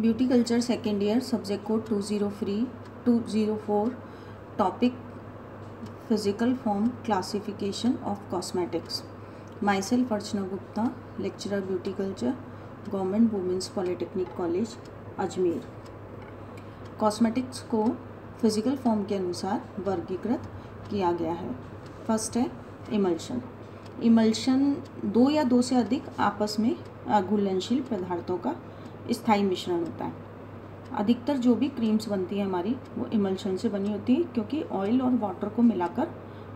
Beauty culture second year, subject code two zero three, two zero four, topic physical form, classification of cosmetics. My Archana Gupta, lecturer beauty culture, government women's polytechnic college, Ajmer. Cosmetics को physical form के अनुसार वर्गीकृत किया गया है। First है, emulsion. Emulsion दो या दो से अधिक आपस में घुलनशील पदार्थों का स्थायी मिश्रण होता है। अधिकतर जो भी क्रीम्स बनती है हमारी, वो इमल्शन से बनी होती है, क्योंकि ऑयल और वाटर को मिलाकर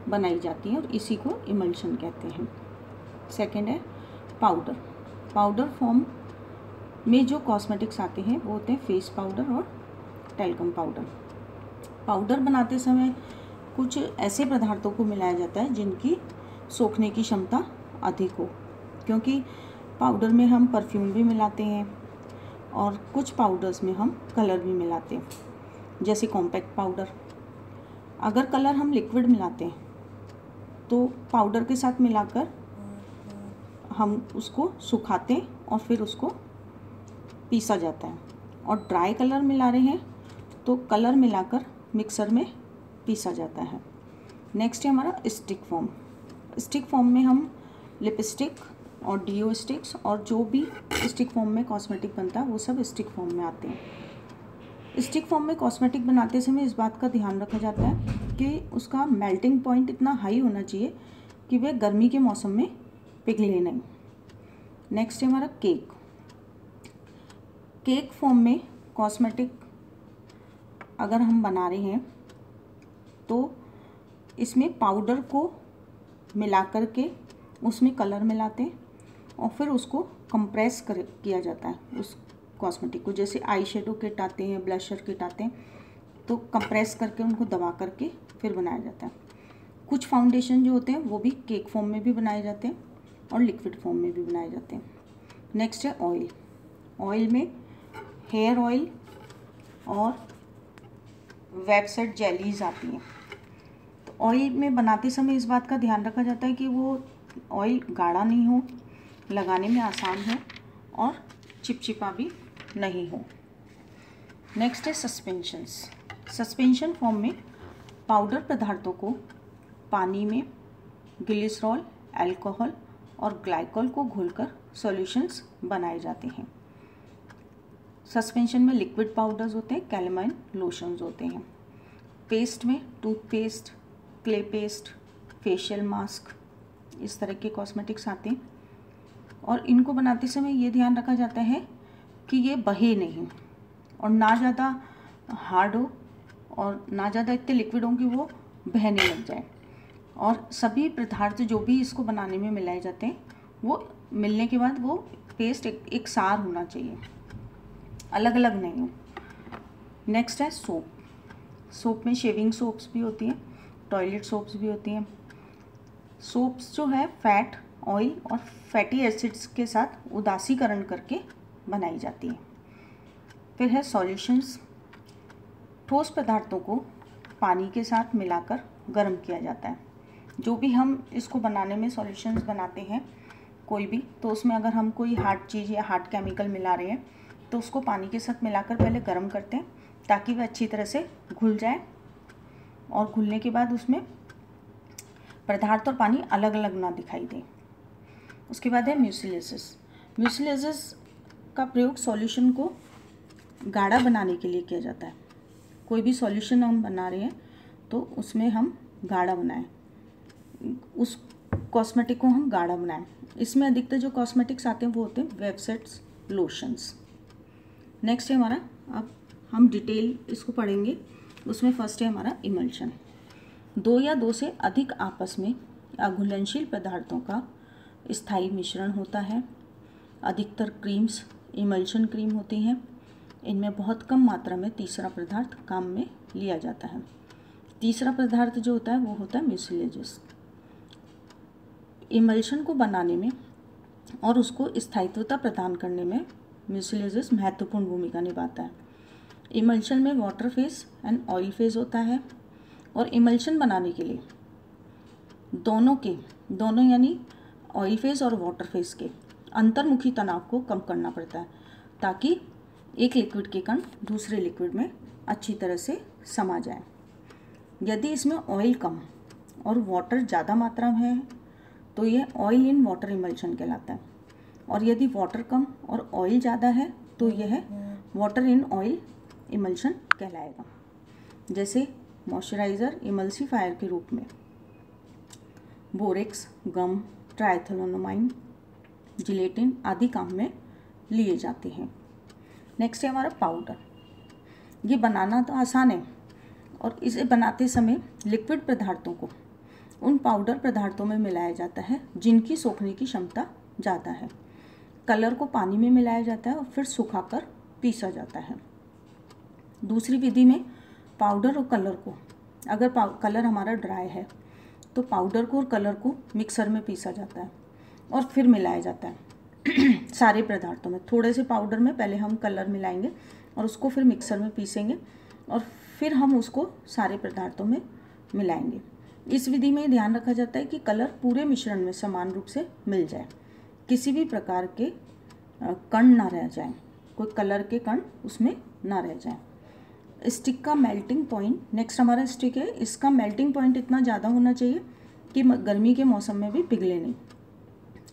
बनाई जाती है और इसी को इमल्शन कहते हैं। सेकेंड है पाउडर पाउडर फॉर्म में जो कॉस्मेटिक्स आते हैं, वो होते हैं फेस पाउडर और टेलकम पाउडर पाउडर बनाते समय कुछ ऐसे पदार्थों को मिलाया जाता है, जिनकी सोखने की क्षमता अधिक हो, क्योंकि पाउडर में हम परफ्यूम भी मिलाते हैं। और कुछ पाउडर्स में हम कलर भी मिलाते हैं, जैसे कॉम्पैक्ट पाउडर अगर कलर हम लिक्विड मिलाते हैं तो पाउडर के साथ मिलाकर हम उसको सुखाते हैं और फिर उसको पीसा जाता है। और ड्राई कलर मिला रहे हैं तो कलर मिलाकर मिक्सर में पीसा जाता है। नेक्स्ट है हमारा स्टिक फॉर्म स्टिक फॉर्म में हम लिपस्टिक और डीओ स्टिक्स और जो भी स्टिक फॉर्म में कॉस्मेटिक बनता है, वो सब स्टिक फॉर्म में आते हैं। स्टिक फॉर्म में कॉस्मेटिक बनाते समय इस बात का ध्यान रखा जाता है कि उसका मेल्टिंग पॉइंट इतना हाई होना चाहिए कि वह गर्मी के मौसम में पिघले नहीं। नेक्स्ट है हमारा केक केक फॉर्म में कॉस्मेटिक अगर हम बना रहे हैं तो इसमें पाउडर को मिला कर के उसमें कलर मिलाते हैं। और फिर उसको कंप्रेस कर, किया जाता है उस कॉस्मेटिक को। जैसे आई शेडो किट आते हैं ब्लशर किट आते हैं तो कंप्रेस करके उनको दबा करके फिर बनाया जाता है। कुछ फाउंडेशन जो होते हैं, वो भी केक फॉर्म में भी बनाए जाते हैं और लिक्विड फॉर्म में भी बनाए जाते हैं। नेक्स्ट है ऑयल ऑयल में हेयर ऑयल और वेबसाइट जेलीज आती हैं। तो ऑयल में बनाते समय इस बात का ध्यान रखा जाता है कि वो ऑयल गाढ़ा नहीं हो लगाने में आसान हो और चिपचिपा भी नहीं हो। नेक्स्ट है सस्पेंशंस सस्पेंशन फॉर्म में पाउडर पदार्थों को पानी में ग्लिसरॉल अल्कोहल और ग्लाइकोल को घोलकर सॉल्यूशंस बनाए जाते हैं। सस्पेंशन में लिक्विड पाउडर्स होते हैं कैलमाइन लोशंस होते हैं। पेस्ट में toothpaste clay paste facial mask इस तरह के कॉस्मेटिक्स आते हैं। और इनको बनाते समय ये ध्यान रखा जाता है कि ये बहे नहीं और ना ज़्यादा हार्ड हो और ना ज़्यादा इतने लिक्विड हों कि वो बहने लग जाए। और सभी पदार्थ जो भी इसको बनाने में मिलाए जाते हैं वो मिलने के बाद वो पेस्ट एक, एक सार होना चाहिए। अलग अलग नहीं हो। नेक्स्ट है सोप सोप में शेविंग सोप्स भी होती हैं टॉयलेट सोप्स भी होती हैं। सोप्स जो है फैट ऑयल और फैटी एसिड्स के साथ उदासीकरण करके बनाई जाती है। फिर है सॉल्यूशंस ठोस पदार्थों को पानी के साथ मिलाकर गर्म किया जाता है। जो भी हम इसको बनाने में सॉल्यूशंस बनाते हैं, कोई भी तो उसमें अगर हम कोई हार्ड चीज़ या हार्ड केमिकल मिला रहे हैं तो उसको पानी के साथ मिलाकर पहले गर्म करते हैं, ताकि वह अच्छी तरह से घुल जाए। और घुलने के बाद उसमें पदार्थ और पानी अलग अलग ना दिखाई दे। उसके बाद है म्यूसिलेसिस। म्यूसिलेसिस का प्रयोग सॉल्यूशन को गाढ़ा बनाने के लिए किया जाता है। कोई भी सॉल्यूशन हम बना रहे हैं तो उसमें हम गाढ़ा बनाएँ। उस कॉस्मेटिक को हम गाढ़ा बनाएँ। इसमें अधिकतर जो कॉस्मेटिक्स आते हैं, वो होते हैं वेबसेट्स, लोशंस। नेक्स्ट है हमारा, अब हम डिटेल इसको पढ़ेंगे। उसमें फ़र्स्ट है हमारा इमल्शन। दो या दो से अधिक आपस में अघुलनशील पदार्थों का स्थायी मिश्रण होता है। अधिकतर क्रीम्स इमल्शन क्रीम होती हैं। इनमें बहुत कम मात्रा में तीसरा पदार्थ काम में लिया जाता है। तीसरा पदार्थ जो होता है, वो होता है म्यूसिलेजिस इमल्शन को बनाने में और उसको स्थायित्वता प्रदान करने में म्यूसिलेजिस महत्वपूर्ण भूमिका निभाता है। इमल्शन में water phase and oil phase होता है और इमल्शन बनाने के लिए दोनों के, दोनों यानी ऑयल फेस और वाटर फेस के अंतर्मुखी तनाव को कम करना पड़ता है, ताकि एक लिक्विड के कण दूसरे लिक्विड में अच्छी तरह से समा जाए। यदि इसमें ऑयल कम और वाटर ज़्यादा मात्रा में है तो यह ऑयल इन वाटर इमल्शन कहलाता है। और यदि वाटर कम और ऑयल ज़्यादा है तो यह वाटर इन ऑयल इमल्शन कहलाएगा। जैसे मॉइस्चराइज़र इमल्सीफायर के रूप में। बोरेक्स गम ट्राइथलोनोमाइन जिलेटिन आदि काम में लिए जाते हैं। नेक्स्ट है हमारा पाउडर ये बनाना तो आसान है और इसे बनाते समय लिक्विड पदार्थों को, उन पाउडर पदार्थों में मिलाया जाता है जिनकी सोखने की क्षमता ज़्यादा है। कलर को पानी में मिलाया जाता है और फिर सुखाकर पीसा जाता है। दूसरी विधि में पाउडर और कलर को, अगर कलर हमारा ड्राई है तो पाउडर को और कलर को मिक्सर में पीसा जाता है और फिर मिलाया जाता है। सारे पदार्थों में, थोड़े से पाउडर में, पहले हम कलर मिलाएँगे और उसको फिर मिक्सर में पीसेंगे और फिर हम उसको सारे पदार्थों में मिलाएँगे। इस विधि में ध्यान रखा जाता है कि कलर पूरे मिश्रण में समान रूप से मिल जाए। किसी भी प्रकार के कण ना रह जाए। कोई कलर के कण उसमें ना रह जाए। स्टिक का मेल्टिंग पॉइंट नेक्स्ट हमारा स्टिक है, इसका मेल्टिंग पॉइंट इतना ज़्यादा होना चाहिए कि गर्मी के मौसम में भी पिघले नहीं।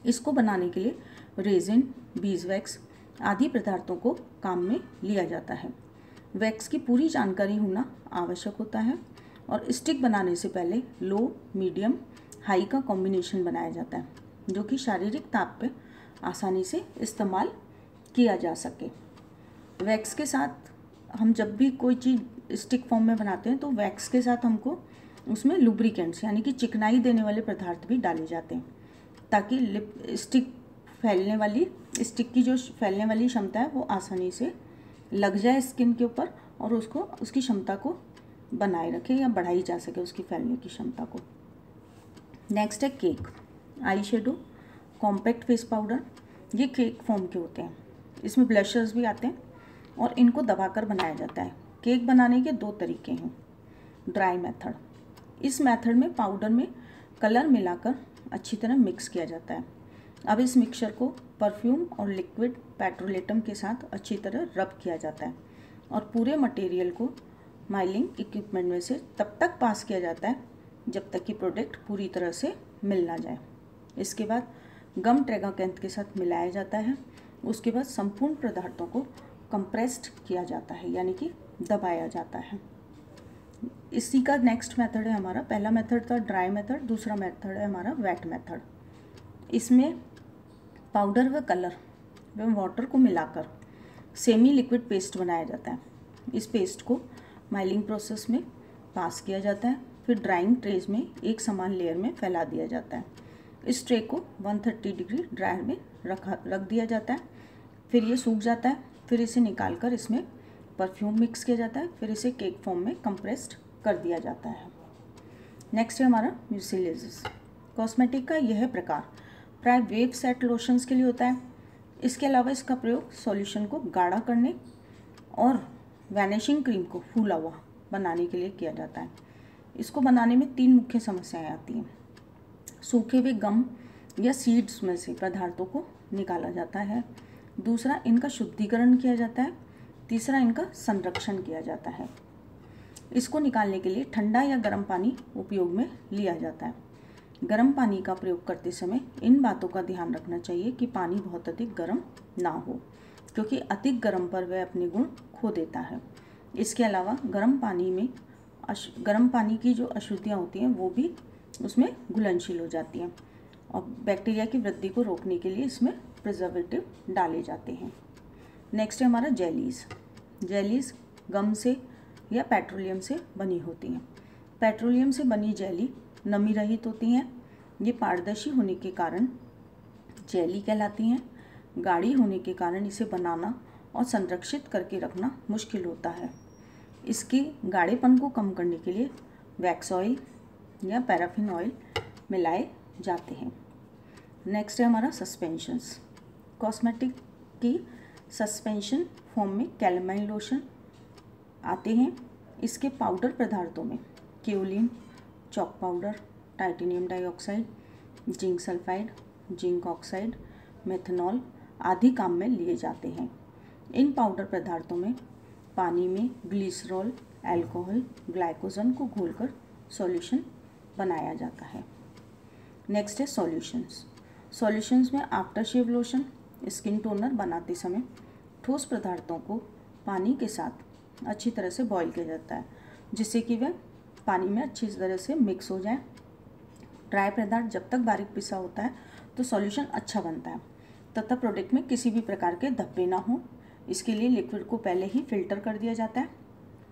इसको बनाने के लिए रेजिन बीज वैक्स आदि पदार्थों को काम में लिया जाता है। वैक्स की पूरी जानकारी होना आवश्यक होता है और स्टिक बनाने से पहले लो मीडियम हाई का कॉम्बिनेशन बनाया जाता है, जो कि शारीरिक ताप पे आसानी से इस्तेमाल किया जा सके। वैक्स के साथ हम जब भी कोई चीज़ स्टिक फॉर्म में बनाते हैं तो वैक्स के साथ हमको उसमें लुब्रिकेंट्स यानी कि चिकनाई देने वाले पदार्थ भी डाले जाते हैं, ताकि लिप स्टिक फैलने वाली स्टिक की जो फैलने वाली क्षमता है, वो आसानी से लग जाए स्किन के ऊपर और उसको, उसकी क्षमता को बनाए रखे या बढ़ाई जा सके उसकी फैलने की क्षमता को। नेक्स्ट है cake eye shadow compact face powder ये केक फॉर्म के होते हैं। इसमें ब्लशर्स भी आते हैं। और इनको दबाकर बनाया जाता है। केक बनाने के दो तरीके हैं। ड्राई मेथड इस मेथड में पाउडर में कलर मिलाकर अच्छी तरह मिक्स किया जाता है। अब इस मिक्सचर को परफ्यूम और लिक्विड पेट्रोलेटम के साथ अच्छी तरह रब किया जाता है और पूरे मटेरियल को माइलिंग इक्विपमेंट में से तब तक पास किया जाता है जब तक कि प्रोडक्ट पूरी तरह से मिल ना जाए। इसके बाद गम ट्रेगाकेंथ के साथ मिलाया जाता है। उसके बाद संपूर्ण पदार्थों को कंप्रेस्ड किया जाता है, यानी कि दबाया जाता है। इसी का नेक्स्ट मेथड है हमारा। पहला मेथड था ड्राई मेथड दूसरा मेथड है हमारा वेट मेथड इसमें पाउडर व कलर व वाटर को मिलाकर सेमी लिक्विड पेस्ट बनाया जाता है। इस पेस्ट को माइलिंग प्रोसेस में पास किया जाता है, फिर ड्राइंग ट्रेज में एक समान लेयर में फैला दिया जाता है। इस ट्रे को 130 डिग्री ड्रायर में रखा, रख दिया जाता है। फिर ये सूख जाता है। फिर इसे निकाल कर इसमें परफ्यूम मिक्स किया जाता है, फिर इसे केक फॉर्म में कंप्रेस्ड कर दिया जाता है। नेक्स्ट है हमारा म्यूसिलेजिस कॉस्मेटिक का यह प्रकार प्राय वेव सेट लोशंस के लिए होता है। इसके अलावा इसका प्रयोग सॉल्यूशन को गाढ़ा करने और वैनिशिंग क्रीम को फूला हुआ बनाने के लिए किया जाता है। इसको बनाने में तीन मुख्य समस्याएँ आती हैं। सूखे हुए गम या सीड्स में से पदार्थों को निकाला जाता है। दूसरा इनका शुद्धिकरण किया जाता है, तीसरा इनका संरक्षण किया जाता है। इसको निकालने के लिए ठंडा या गर्म पानी उपयोग में लिया जाता है। गर्म पानी का प्रयोग करते समय इन बातों का ध्यान रखना चाहिए कि पानी बहुत अधिक गर्म ना हो, क्योंकि अधिक गर्म पर वह अपने गुण खो देता है। इसके अलावा गर्म पानी में गर्म पानी की जो अशुद्धियाँ होती हैं, वो भी उसमें घुलनशील हो जाती हैं। और बैक्टीरिया की वृद्धि को रोकने के लिए इसमें प्रिजर्वेटिव डाले जाते हैं। नेक्स्ट है हमारा जेलीज़ जेलीज़ गम से या पेट्रोलियम से बनी होती हैं। पेट्रोलियम से बनी जेली नमी रहित होती हैं। ये पारदर्शी होने के कारण जेली कहलाती हैं। गाढ़ी होने के कारण इसे बनाना और संरक्षित करके रखना मुश्किल होता है। इसके गाढ़ेपन को कम करने के लिए वैक्स ऑयल या पैराफिन ऑयल मिलाए जाते हैं। नेक्स्ट है हमारा सस्पेंशंस कॉस्मेटिक की सस्पेंशन फॉर्म में कैलमाइन लोशन आते हैं इसके पाउडर पदार्थों में kaolin chalk powder titanium dioxide zinc sulphide zinc oxide methanol आदि काम में लिए जाते हैं। इन पाउडर पदार्थों में पानी में ग्लिसरॉल अल्कोहल ग्लाइकोजन को घोलकर सॉल्यूशन बनाया जाता है। नेक्स्ट है सॉल्यूशंस सॉल्यूशंस में after shave lotion skin toner बनाते समय ठोस पदार्थों को पानी के साथ अच्छी तरह से बॉईल किया जाता है, जिससे कि वह पानी में अच्छी तरह से मिक्स हो जाए। ड्राई पदार्थ जब तक बारीक पिसा होता है तो सॉल्यूशन अच्छा बनता है। तथा प्रोडक्ट में किसी भी प्रकार के धब्बे ना हों। इसके लिए लिक्विड को पहले ही फ़िल्टर कर दिया जाता है,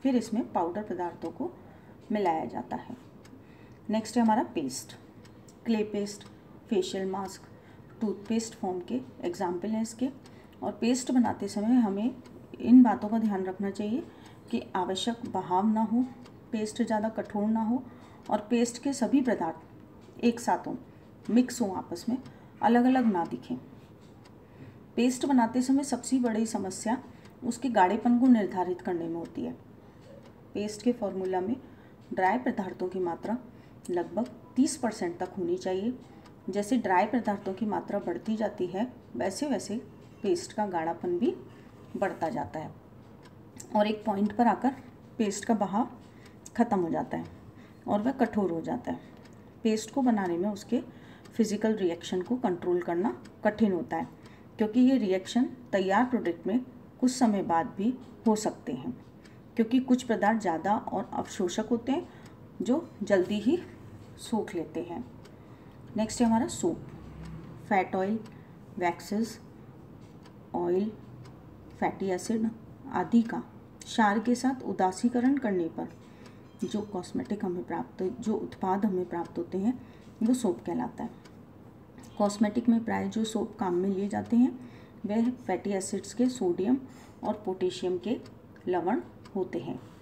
फिर इसमें पाउडर पदार्थों को मिलाया जाता है। नेक्स्ट है हमारा paste clay paste facial mask toothpaste form के एग्ज़ाम्पल हैं इसके। और पेस्ट बनाते समय हमें इन बातों का ध्यान रखना चाहिए कि आवश्यक बहाव ना हो पेस्ट ज़्यादा कठोर ना हो और पेस्ट के सभी पदार्थ एक साथ हों मिक्स हों आपस में अलग अलग ना दिखें। पेस्ट बनाते समय सबसे बड़ी समस्या उसके गाढ़ेपन को निर्धारित करने में होती है। पेस्ट के फॉर्मूला में ड्राई पदार्थों की मात्रा लगभग 30 परसेंट तक होनी चाहिए। जैसे ड्राई पदार्थों की मात्रा बढ़ती जाती है, वैसे वैसे पेस्ट का गाढ़ापन भी बढ़ता जाता है। और एक पॉइंट पर आकर पेस्ट का बहाव ख़त्म हो जाता है और वह कठोर हो जाता है। पेस्ट को बनाने में उसके फ़िज़िकल रिएक्शन को कंट्रोल करना कठिन होता है, क्योंकि ये रिएक्शन तैयार प्रोडक्ट में कुछ समय बाद भी हो सकते हैं, क्योंकि कुछ पदार्थ ज़्यादा और अवशोषक होते हैं, जो जल्दी ही सूख लेते हैं। नेक्स्ट है हमारा soap fat oil waxes oil fatty acid आदि का क्षार के साथ उदासीकरण करने पर जो कॉस्मेटिक हमें प्राप्त, जो उत्पाद हमें प्राप्त होते हैं, वो सोप कहलाता है. कॉस्मेटिक में प्राय जो सोप काम में लिए जाते हैं, वह फैटी एसिड्स के सोडियम और पोटेशियम के लवण होते हैं.